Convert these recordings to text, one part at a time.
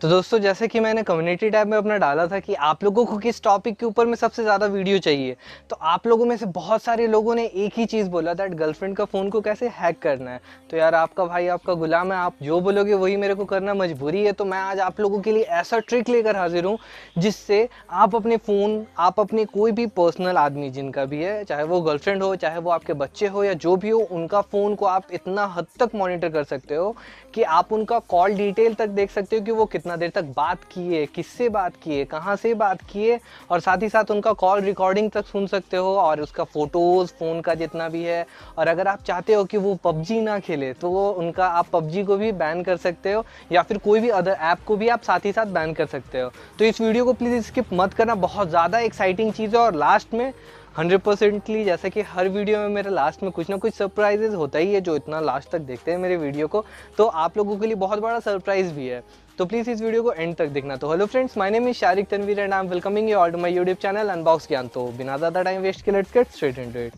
तो दोस्तों, जैसे कि मैंने कम्युनिटी टैब में अपना डाला था कि आप लोगों को किस टॉपिक के ऊपर में सबसे ज़्यादा वीडियो चाहिए। तो आप लोगों में से बहुत सारे लोगों ने एक ही चीज़ बोला दैट गर्लफ्रेंड का फ़ोन को कैसे हैक करना है। तो यार, आपका भाई, आपका गुलाम है, आप जो बोलोगे वही मेरे को करना, मजबूरी है। तो मैं आज आप लोगों के लिए ऐसा ट्रिक लेकर हाजिर हूँ, जिससे आप अपने फ़ोन आप अपने कोई भी पर्सनल आदमी जिनका भी है, चाहे वो गर्लफ्रेंड हो, चाहे वो आपके बच्चे हो, या जो भी हो, उनका फ़ोन को आप इतना हद तक मॉनिटर कर सकते हो कि आप उनका कॉल डिटेल तक देख सकते हो कि वो कितना देर तक बात किए, किससे बात किए, कहाँ से बात किए, और साथ ही साथ उनका कॉल रिकॉर्डिंग तक सुन सकते हो और उसका फ़ोटोज़ फ़ोन का जितना भी है। और अगर आप चाहते हो कि वो पबजी ना खेले तो उनका आप पबजी को भी बैन कर सकते हो, या फिर कोई भी अदर ऐप को भी आप साथ ही साथ बैन कर सकते हो। तो इस वीडियो को प्लीज़ स्किप मत करना, बहुत ज़्यादा एक्साइटिंग चीज़ है और लास्ट में हंड्रेड परसेंटली, जैसा कि हर वीडियो में मेरे लास्ट में कुछ ना कुछ सरप्राइजेज होता ही है, जो इतना लास्ट तक देखते हैं मेरे वीडियो को। तो आप लोगों के लिए बहुत बड़ा सरप्राइज़ भी है। तो प्लीज़ इस वीडियो को एंड तक देखना। तो hello friends my name is Shariq Tanveer and I am welcoming you all to my YouTube channel unbox Gyan तो बिना ज़्यादा टाइम वेस्ट के लेट्स गेट स्ट्रेट एंड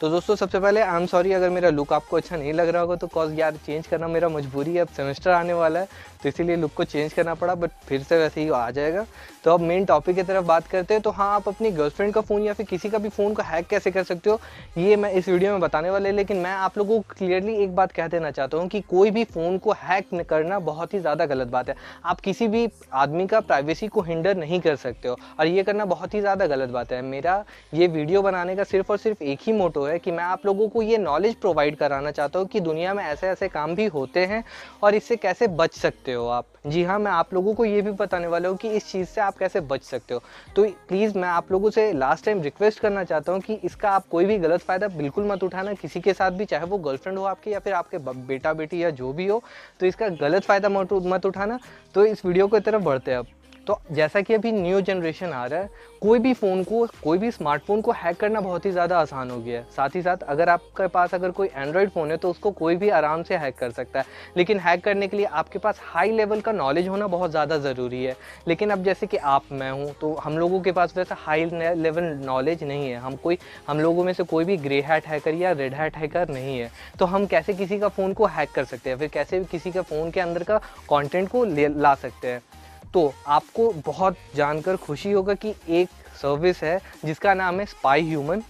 तो दोस्तों, सबसे पहले आई एम सॉरी अगर मेरा लुक आपको अच्छा नहीं लग रहा होगा तो कॉज यार चेंज करना मेरा मजबूरी है, अब सेमेस्टर आने वाला है तो इसीलिए लुक को चेंज करना पड़ा बट फिर से वैसे ही आ जाएगा। तो अब मेन टॉपिक की तरफ़ बात करते हैं तो हाँ आप अपनी गर्लफ्रेंड का फ़ोन या फिर किसी का भी फ़ोन को हैक कैसे कर सकते हो, ये मैं इस वीडियो में बताने वाले, लेकिन मैं आप लोगों को क्लियरली एक बात कह देना चाहता हूँ कि कोई भी फ़ोन को हैक करना बहुत ही ज़्यादा गलत बात है। आप किसी भी आदमी का प्राइवेसी को हिंडर नहीं कर सकते हो, और ये करना बहुत ही ज़्यादा गलत बात है। मेरा ये वीडियो बनाने का सिर्फ़ और सिर्फ़ एक ही मोटो है कि मैं आप लोगों को ये नॉलेज प्रोवाइड कराना चाहता हूँ कि दुनिया में ऐसे ऐसे काम भी होते हैं और इससे कैसे बच सकते हो आप। जी हाँ मैं आप लोगों को ये भी बताने वाला हूँ कि इस चीज़ से आप कैसे बच सकते हो। तो प्लीज़ मैं आप लोगों से लास्ट टाइम रिक्वेस्ट करना चाहता हूँ कि इसका आप कोई भी गलत फ़ायदा बिल्कुल मत उठाना, किसी के साथ भी, चाहे वो गर्लफ्रेंड हो आपकी या फिर आपके बेटा बेटी या जो भी हो तो इसका गलत फ़ायदा मत उठाना। तो इस वीडियो की तरफ़ बढ़ते हैं अब। तो जैसा कि अभी न्यू जनरेशन आ रहा है, कोई भी फ़ोन को, कोई भी स्मार्टफ़ोन को हैक करना बहुत ही ज़्यादा आसान हो गया है। साथ ही साथ, अगर आपके पास अगर कोई एंड्रॉयड फ़ोन है तो उसको कोई भी आराम से हैक कर सकता है। लेकिन हैक करने के लिए आपके पास हाई लेवल का नॉलेज होना बहुत ज़्यादा ज़रूरी है। लेकिन अब जैसे कि आप, मैं हूँ तो हम लोगों के पास वैसा हाई लेवल नॉलेज नहीं है। हम कोई, हम लोगों में से कोई भी ग्रे हैट हैकर या रेड हैट हैकर नहीं है। तो हम कैसे किसी का फ़ोन को हैक कर सकते हैं? फिर कैसे किसी का फ़ोन के अंदर का कॉन्टेंट को ला सकते हैं? तो आपको बहुत जानकर खुशी होगा कि एक सर्विस है, जिसका नाम है स्पाई ह्यूमन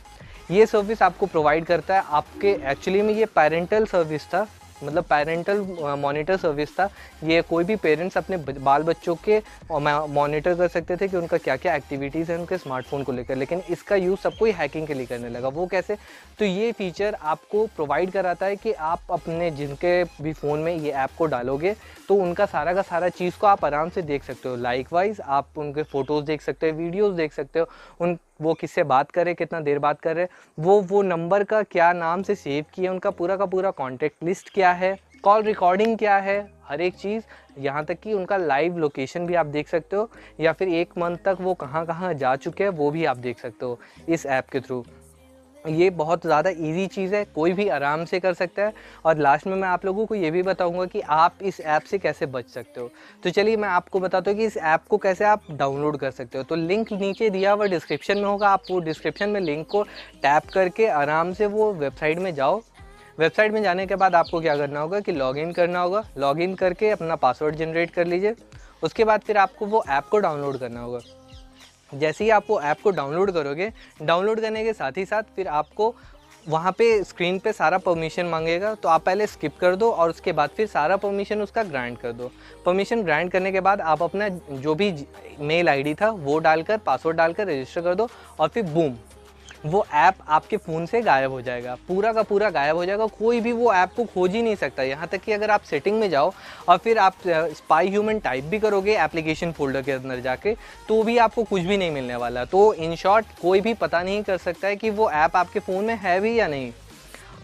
ये सर्विस आपको प्रोवाइड करता है। आपके एक्चुअली में ये पेरेंटल सर्विस था। मतलब पेरेंटल मॉनिटर सर्विस था। ये कोई भी पेरेंट्स अपने बाल बच्चों के मॉनिटर कर सकते थे कि उनका क्या क्या एक्टिविटीज़ हैं उनके स्मार्टफ़ोन को लेकर, लेकिन इसका यूज़ सबको ही हैकिंग के लिए करने लगा। वो कैसे? तो ये फीचर आपको प्रोवाइड कराता है कि आप अपने, जिनके भी फ़ोन में ये ऐप को डालोगे तो उनका सारा का सारा चीज़ को आप आराम से देख सकते हो। लाइक वाइज आप उनके फ़ोटोज़ देख सकते हो वीडियोज़ देख सकते हो, उन वो किससे बात कर रहे, कितना देर बात कर रहे, वो वो नंबर का क्या नाम से सेव किया, उनका पूरा का पूरा कॉन्टेक्ट लिस्ट क्या है कॉल रिकॉर्डिंग क्या है, हर एक चीज़, यहाँ तक कि उनका लाइव लोकेशन भी आप देख सकते हो, या फिर एक मंथ तक वो कहाँ कहाँ जा चुके हैं, वो भी आप देख सकते हो, इस ऐप के थ्रू ये बहुत ज़्यादा इजी चीज़ है, कोई भी आराम से कर सकता है। और लास्ट में मैं आप लोगों को ये भी बताऊँगा कि आप इस ऐप से कैसे बच सकते हो। तो चलिए मैं आपको बताता हूँ कि इस ऐप को कैसे आप डाउनलोड कर सकते हो। तो लिंक नीचे दिया हुआ डिस्क्रिप्शन में होगा, आप वो डिस्क्रिप्शन में लिंक को टैप करके आराम से वो वेबसाइट में जाओ। वेबसाइट में जाने के बाद आपको क्या करना होगा कि लॉगिन करना होगा। लॉगिन करके अपना पासवर्ड जनरेट कर लीजिए। उसके बाद फिर आपको वो ऐप को डाउनलोड करना होगा। जैसे ही आप वो ऐप को डाउनलोड करोगे, डाउनलोड करने के साथ ही साथ फिर आपको वहाँ पे स्क्रीन पे सारा परमिशन मांगेगा तो आप पहले स्किप कर दो और उसके बाद फिर सारा परमिशन उसका ग्रांट कर दो। परमिशन ग्रांट करने के बाद आप अपना जो भी मेल आईडी था, वो डालकर, पासवर्ड डालकर रजिस्टर कर दो और फिर बूम वो ऐप आपके फ़ोन से गायब हो जाएगा। पूरा का पूरा गायब हो जाएगा कोई भी वो ऐप को खोज ही नहीं सकता। यहाँ तक कि अगर आप सेटिंग में जाओ और फिर आप स्पाई ह्यूमन टाइप भी करोगे एप्लीकेशन फोल्डर के अंदर जाके तो भी आपको कुछ भी नहीं मिलने वाला। तो इन शॉर्ट कोई भी पता नहीं कर सकता है कि वो ऐप आपके फ़ोन में है भी या नहीं।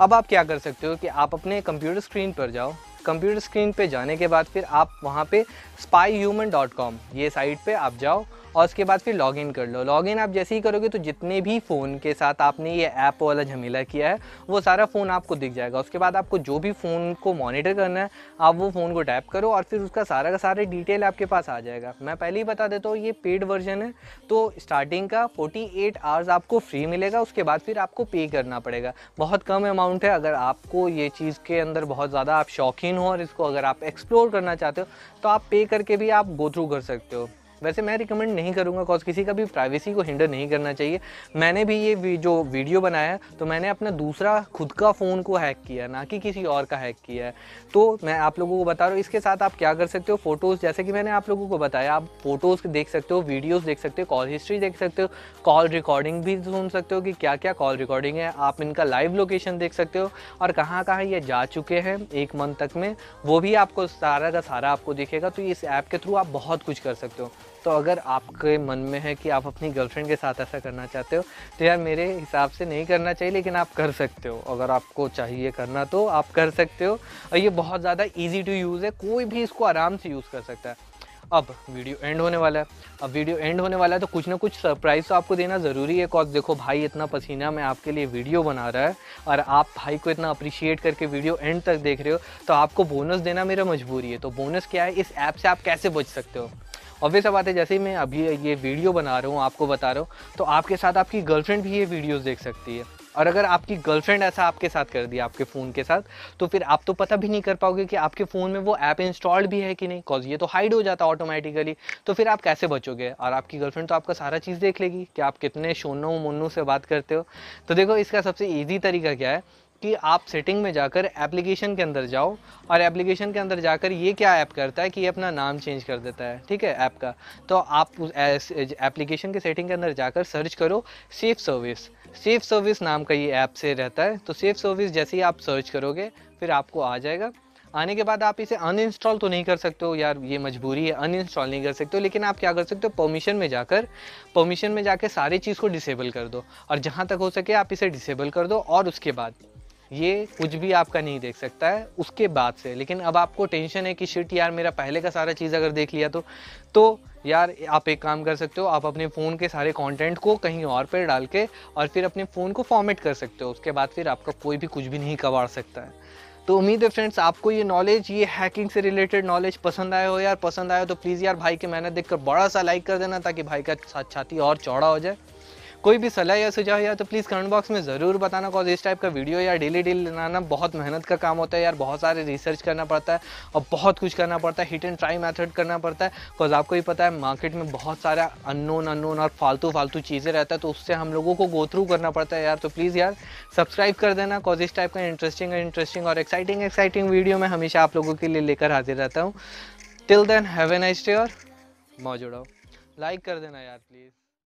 अब आप क्या कर सकते हो कि आप अपने कंप्यूटर स्क्रीन पर जाओ। कंप्यूटर स्क्रीन पे जाने के बाद फिर आप वहाँ पे spyhuman.com ये साइट पे आप जाओ और उसके बाद फिर लॉगिन कर लो। लॉगिन आप जैसे ही करोगे तो जितने भी फ़ोन के साथ आपने ये ऐप वाला झमेला किया है, वो सारा फ़ोन आपको दिख जाएगा। उसके बाद आपको जो भी फ़ोन को मॉनिटर करना है, आप वो फ़ोन को टैप करो और फिर उसका सारा का सारा डिटेल आपके पास आ जाएगा। मैं पहले ही बता देता हूँ, ये पेड वर्जन है तो स्टार्टिंग का 48 आवर्स आपको फ्री मिलेगा, उसके बाद फिर आपको पे करना पड़ेगा। बहुत कम अमाउंट है, अगर आपको ये चीज़ के अंदर बहुत ज़्यादा आप शौकीन हो और इसको अगर आप एक्सप्लोर करना चाहते हो तो आप पे करके भी आप गो थ्रू कर सकते हो। वैसे मैं रिकमेंड नहीं करूँगा कॉज किसी का भी प्राइवेसी को हिंडर नहीं करना चाहिए। मैंने भी ये जो वीडियो बनाया तो मैंने अपना दूसरा खुद का फ़ोन को हैक किया ना कि किसी और का हैक किया है। तो मैं आप लोगों को बता रहा हूँ, इसके साथ आप क्या कर सकते हो? फ़ोटोज़ जैसे कि मैंने आप लोगों को बताया, आप फ़ोटोज़ देख सकते हो वीडियोज़ देख सकते हो कॉल हिस्ट्री देख सकते हो कॉल रिकॉर्डिंग भी सुन सकते हो कि क्या क्या कॉल रिकॉर्डिंग है। आप इनका लाइव लोकेशन देख सकते हो, और कहाँ कहाँ ये जा चुके हैं एक मंथ तक में, वो भी आपको सारा का सारा आपको दिखेगा। तो इस ऐप के थ्रू आप बहुत कुछ कर सकते हो। तो अगर आपके मन में है कि आप अपनी गर्लफ्रेंड के साथ ऐसा करना चाहते हो तो यार मेरे हिसाब से नहीं करना चाहिए, लेकिन आप कर सकते हो। अगर आपको चाहिए करना तो आप कर सकते हो। और ये बहुत ज़्यादा ईजी टू यूज़ है, कोई भी इसको आराम से यूज़ कर सकता है। अब वीडियो एंड होने वाला है। अब वीडियो एंड होने वाला है तो कुछ ना कुछ सरप्राइज़ तो आपको देना ज़रूरी है। कॉज देखो, भाई इतना पसीना में आपके लिए वीडियो बना रहा है, और आप भाई को इतना अप्रिशिएट करके वीडियो एंड तक देख रहे हो तो आपको बोनस देना मेरा मजबूरी है। तो बोनस क्या है? इस ऐप से आप कैसे बच सकते हो? ऑब्वियस बात है, जैसे ही मैं अभी ये वीडियो बना रहा हूँ, आपको बता रहा हूँ तो आपके साथ आपकी गर्लफ्रेंड भी ये वीडियोज़ देख सकती है। और अगर आपकी गर्लफ्रेंड ऐसा आपके साथ कर दिया, आपके फ़ोन के साथ तो फिर आप तो पता भी नहीं कर पाओगे कि आपके फ़ोन में वो ऐप इंस्टॉल्ड भी है कि नहीं कॉज ये तो हाइड हो जाता ऑटोमेटिकली तो फिर आप कैसे बचोगे? और आपकी गर्लफ्रेंड तो आपका सारा चीज़ देख लेगी कि आप कितने शोनों मुन्नू से बात करते हो। तो देखो, इसका सबसे ईजी तरीका क्या है? कि आप सेटिंग में जाकर एप्लीकेशन के अंदर जाओ और एप्लीकेशन के अंदर जाकर ये क्या ऐप करता है कि ये अपना नाम चेंज कर देता है, ठीक है ऐप का। तो आप एप्लीकेशन के सेटिंग के अंदर जाकर सर्च करो सेफ़ सर्विस सेफ़ सर्विस नाम का ये ऐप से रहता है। तो सेफ़ सर्विस जैसे ही आप सर्च करोगे, फिर आपको आ जाएगा। आने के बाद आप इसे अनइंस्टॉल तो नहीं कर सकते हो, यार ये मजबूरी है अनइंस्टॉल नहीं कर सकते हो, लेकिन आप क्या कर सकते हो परमिशन में जाकर परमिशन में जाकर सारी चीज़ को डिसेबल कर दो। और जहाँ तक हो सके आप इसे डिसेबल कर दो और उसके बाद ये कुछ भी आपका नहीं देख सकता है, उसके बाद से। लेकिन अब आपको टेंशन है कि शिट यार, मेरा पहले का सारा चीज़ अगर देख लिया तो। तो यार, आप एक काम कर सकते हो, आप अपने फ़ोन के सारे कंटेंट को कहीं और पर डाल के और फिर अपने फ़ोन को फॉर्मेट कर सकते हो। उसके बाद फिर आपका कोई भी कुछ भी नहीं कबाड़ सकता है। तो उम्मीद है फ्रेंड्स आपको ये नॉलेज ये हैकिंग से रिलेटेड नॉलेज पसंद आया हो यार, पसंद आया हो तो प्लीज़ यार भाई की मेहनत देखकर बड़ा सा लाइक कर देना ताकि भाई का छाती और चौड़ा हो जाए। कोई भी सलाह या सुझाव या तो प्लीज़ कमेंट बॉक्स में ज़रूर बताना कॉज इस टाइप का वीडियो या डेली डेली बनाना बहुत मेहनत का काम होता है यार, बहुत सारे रिसर्च करना पड़ता है और बहुत कुछ करना पड़ता है हिट एंड ट्राई मैथड करना पड़ता है कॉज आपको ही पता है मार्केट में बहुत सारा अननोन अननोन और फालतू फालतू चीज़ें रहता है तो उससे हम लोगों को गो थ्रू करना पड़ता है यार तो प्लीज़ यार सब्सक्राइब कर देना कॉज इस टाइप का इंटरेस्टिंग इंटरेस्टिंग और एक्साइटिंग एक्साइटिंग वीडियो मैं हमेशा आप लोगों के लिए लेकर हाजिर रहता हूँ। Till then have a nice day और मौजूद लाइक कर देना यार प्लीज़